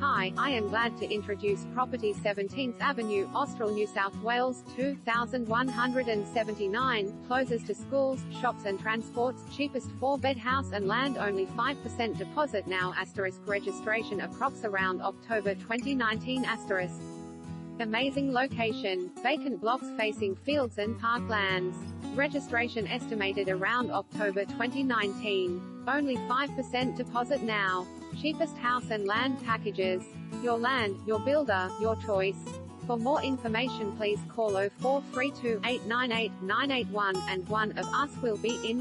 Hi, I am glad to introduce property 17th Avenue, Austral, New South Wales, 2179, closes to schools, shops and transports, cheapest 4-bed house and land only 5% deposit now asterisk registration approx around October 2019 asterisk. Amazing location, vacant blocks facing fields and parklands. Registration estimated around October 2019. Only 5% deposit now. Cheapest house and land packages. Your land, your builder, your choice. For more information please call 0432 898 981 and one of us will be in